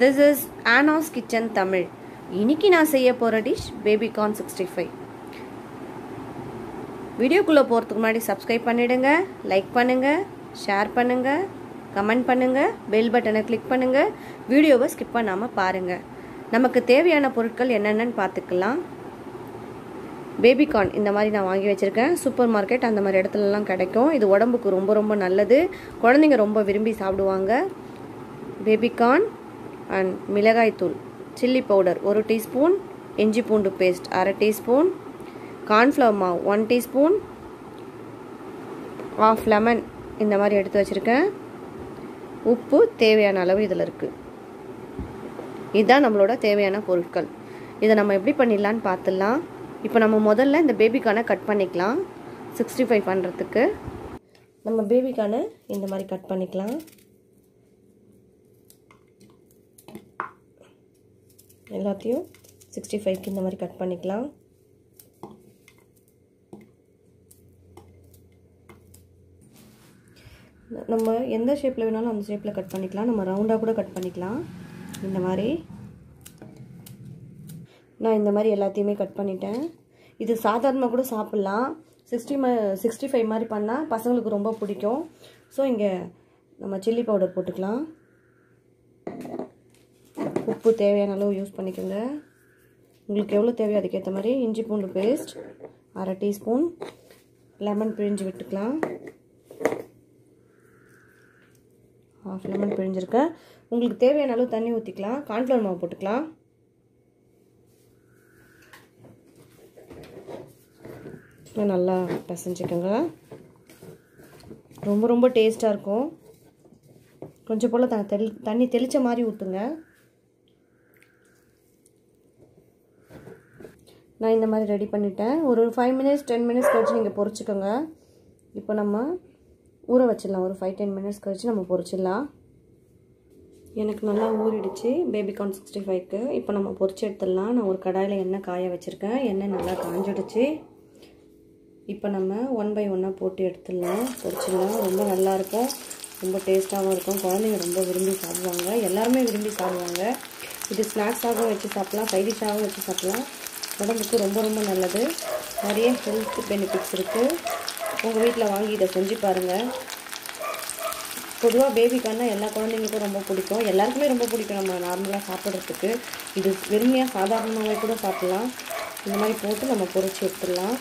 This is Aana's kitchen Tamil இன்னைக்கு நான் செய்ய போகிற டிஷ் பேபிகார்ன் சிக்ஸ்டி ஃபைவ் வீடியோக்குள்ளே போகிறதுக்கு முன்னாடி சப்ஸ்கிரைப் பண்ணிவிடுங்க லைக் பண்ணுங்கள் ஷேர் பண்ணுங்கள் கமெண்ட் பண்ணுங்கள் பெல் பட்டனை கிளிக் பண்ணுங்கள் வீடியோவை ஸ்கிப் பண்ணாமல் பாருங்கள் நமக்கு தேவையான பொருட்கள் என்னென்னு பார்த்துக்கலாம். பேபிகார்ன் இந்த மாதிரி நான் வாங்கி வச்சுருக்கேன். சூப்பர் மார்க்கெட் அந்த மாதிரி இடத்துலலாம் கிடைக்கும். இது உடம்புக்கு ரொம்ப ரொம்ப நல்லது. குழந்தைங்க ரொம்ப விரும்பி சாப்பிடுவாங்க. பேபிகார்ன் அண்ட் மிளகாய்த்தூள் சில்லி பவுடர் ஒரு டீஸ்பூன் இஞ்சி பூண்டு பேஸ்ட் அரை டீஸ்பூன் கார்ன்ஃப்ளவர் மாவு ஒன் டீஸ்பூன் ஆஃப் லெமன் இந்த மாதிரி எடுத்து வச்சுருக்கேன். உப்பு தேவையான அளவு இதில் இருக்குது இதுதான் நம்மளோட தேவையான பொருட்கள். இதை நம்ம எப்படி பண்ணிடலான்னு பார்த்துடலாம். இப்போ நம்ம முதல்ல இந்த பேபிக்கான கட் பண்ணிக்கலாம். சிக்ஸ்டி ஃபைவ் பண்ணுறதுக்கு நம்ம பேபிக்கான இந்த மாதிரி கட் பண்ணிக்கலாம். எல்லாத்தையும் சிக்ஸ்டி ஃபைவ்க்கு இந்த மாதிரி கட் பண்ணிக்கலாம். நம்ம எந்த ஷேப்பில் வேணாலும் அந்த ஷேப்பில் கட் பண்ணிக்கலாம். நம்ம ரவுண்டாக கூட கட் பண்ணிக்கலாம். இந்த மாதிரி. நான் இந்த மாதிரி எல்லாத்தையுமே கட் பண்ணிட்டேன். இது சாதாரணமாக கூட சாப்பிட்லாம். சிக்ஸ்டி ம சிக்ஸ்டி ஃபைவ் மாதிரி பண்ணால் பசங்களுக்கு ரொம்ப பிடிக்கும். ஸோ இங்கே நம்ம சில்லி பவுடர் போட்டுக்கலாம். உப்பு தேவையான அளவு யூஸ் பண்ணிக்கோங்க. உங்களுக்கு எவ்வளோ தேவையோ அதுக்கேற்ற மாதிரி இஞ்சி பூண்டு பேஸ்ட் அரை டீஸ்பூன் லெமன் பிழிஞ்சு விட்டுக்கலாம். ஹாஃப் லெமன் பிழிஞ்சிருக்கேன் உங்களுக்கு தேவையான அளவு தண்ணி ஊற்றிக்கலாம் கார்ன்ஃப்ளவர் மாவு போட்டுக்கலாம். நல்லா பிசைஞ்சிக்கோங்க. ரொம்ப ரொம்ப டேஸ்ட்டாக இருக்கும். கொஞ்சம் போல் த தெளி தண்ணி தெளித்த மாதிரி ஊற்றுங்க நான் இந்த மாதிரி ரெடி பண்ணிட்டேன். ஒரு ஃபைவ் மினிட்ஸ் டென் மினிட்ஸ் கழிச்சு நீங்கள் பொறிச்சிக்கோங்க. இப்போ நம்ம ஊற வச்சிடலாம். ஒரு ஃபைவ் டென் மினிட்ஸ் கழிச்சு நம்ம பொறிச்சிடலாம். எனக்கு நல்லா ஊறிடுச்சு. பேபிகார்ன் சிக்ஸ்டி ஃபைவ்க்கு இப்போ நம்ம பொரிச்சு எடுத்துடலாம். நான் ஒரு கடாயில் எண்ணெய் காய வச்சுருக்கேன். எண்ணெய் நல்லா காஞ்சிடுச்சு. இப்போ நம்ம ஒன் பை ஒன்னாக போட்டு எடுத்துடலாம். பொறிச்சிடலாம். ரொம்ப நல்லாயிருக்கும் ரொம்ப டேஸ்ட்டாகவும் இருக்கும். குழந்தைங்க ரொம்ப விரும்பி சாப்பிடுவாங்க. எல்லாருமே விரும்பி சாப்பிடுவாங்க. இது ஸ்நாக்ஸாகவும் வச்சு சாப்பிட்லாம். சைடிஷாகவும் வச்சு சாப்பிட்லாம். உடம்புக்கு ரொம்ப ரொம்ப நல்லது. நிறைய ஹெல்த் பெனிஃபிட்ஸ் இருக்குது உங்கள் வீட்டில் வாங்கி இதை செஞ்சு பாருங்கள் பொதுவாக பேபிக்கான எல்லா குழந்தைங்களுக்கும் ரொம்ப பிடிக்கும். எல்லாருக்குமே ரொம்ப பிடிக்கும் நம்ம நார்மலாக சாப்பிட்றதுக்கு. இது வெறுமையாக சாதாரணமாகவே கூட சாப்பிட்லாம். இந்த மாதிரி போட்டு நம்ம பொறிச்சு எடுத்துடலாம்.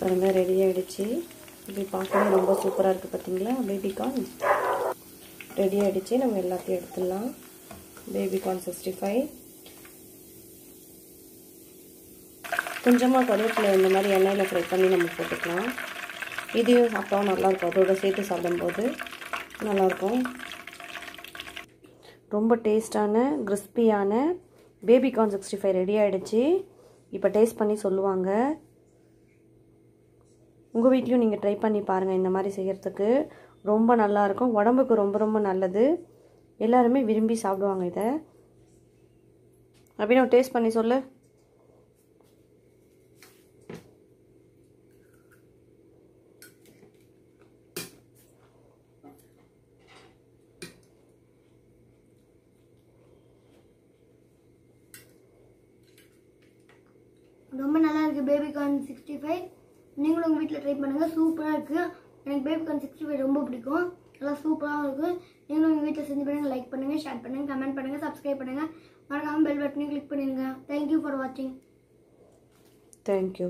பாருங்கள் ரெடி ஆகிடுச்சு இப்படி பார்க்கவே ரொம்ப சூப்பராக இருக்குது பார்த்தீங்களா பேபிகார்ன் ரெடி ஆகிடுச்சு நம்ம எல்லாத்தையும் எடுத்துடலாம். பேபிகார்ன் சிக்ஸ்டி ஃபைவ் கொஞ்சமாக கருவேப்பிலை இந்த மாதிரி எண்ணெயில் ஃப்ரை பண்ணி நம்ம போட்டுக்கலாம். இதையும் சாப்பிட்டா நல்லாயிருக்கும். அதோட சேர்த்து சாப்பிடும்போது நல்லாயிருக்கும். ரொம்ப டேஸ்டான கிறிஸ்பியான பேபிகார்ன் சிக்ஸ்டி ஃபைவ் ரெடி ஆகிடுச்சு இப்போ டேஸ்ட் பண்ணி சொல்லுவாங்க. உங்கள் வீட்லேயும் நீங்கள் ட்ரை பண்ணி பாருங்கள் இந்த மாதிரி செய்கிறதுக்கு ரொம்ப நல்லாயிருக்கும். உடம்புக்கு ரொம்ப ரொம்ப நல்லது. எல்லாருமே விரும்பி சாப்பிடுவாங்க இதை. அப்படின்னு டேஸ்ட் பண்ணி சொல்லு. ரொம்ப நல்லா இருக்குது பேபிகார்ன் சிக்ஸ்டி ஃபைவ் நீங்களும் உங்கள் வீட்டில் ட்ரை பண்ணுங்கள் சூப்பராக இருக்குது எனக்கு பேபிகார்ன் சிக்ஸ்டி ஃபைவ் ரொம்ப பிடிக்கும். நல்லா சூப்பராகவும் இருக்குது நீங்களும் உங்கள் வீட்டில் செஞ்சு பண்ணுங்கள் லைக் பண்ணுங்கள் ஷேர் பண்ணுங்கள் கமெண்ட் பண்ணுங்கள் சப்ஸ்கிரைப் பண்ணுங்கள் மறக்காமல் பெல் பட்டனையும் கிளிக் பண்ணிடுங்க. தேங்க்யூ ஃபார் வாட்சிங் தேங்க்யூ